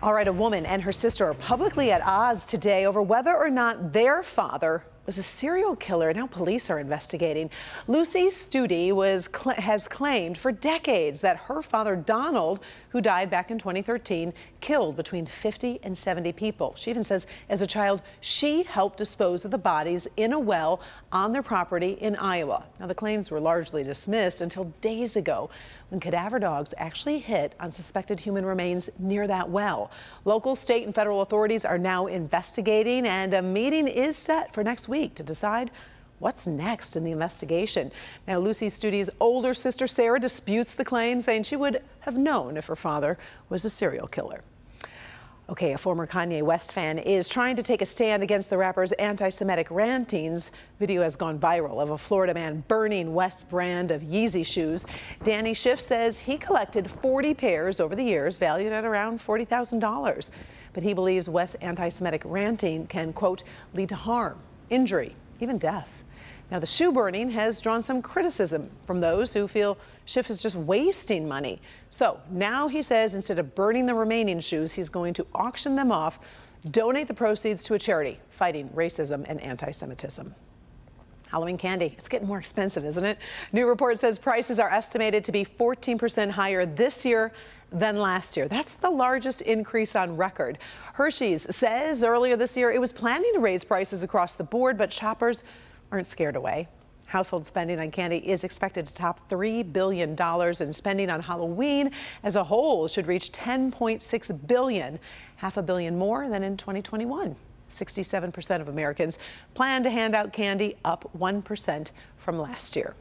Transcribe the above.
All right, a woman and her sister are publicly at odds today over whether or not their father was a serial killer. Now police are investigating. Lucy Studey was cl has claimed for decades that her father Donald, who died back in 2013, killed between 50 and 70 people. She even says as a child she helped dispose of the bodies in a well on their property in Iowa. Now the claims were largely dismissed until days ago when cadaver dogs actually hit on suspected human remains near that well. Local, state and federal authorities are now investigating and a meeting is set for next week week to decide what's next in the investigation. Now, Lucy Studey's older sister Sarah disputes the claim, saying she would have known if her father was a serial killer. Okay, a former Kanye West fan is trying to take a stand against the rapper's anti-Semitic rantings. Video has gone viral of a Florida man burning West's brand of Yeezy shoes. Danny Schiff says he collected 40 pairs over the years, valued at around $40,000. But he believes West's anti-Semitic ranting can, quote, lead to harm injury, even death. Now, the shoe burning has drawn some criticism from those who feel Schiff is just wasting money. So now he says instead of burning the remaining shoes, he's going to auction them off, donate the proceeds to a charity fighting racism and anti Semitism. Halloween candy, it's getting more expensive, isn't it? New report says prices are estimated to be 14% higher this year than last year. That's the largest increase on record. Hershey's says earlier this year it was planning to raise prices across the board, but shoppers aren't scared away. Household spending on candy is expected to top $3 billion, and spending on Halloween as a whole should reach 10.6 billion, half a billion more than in 2021. 67% of Americans plan to hand out candy, up 1% from last year.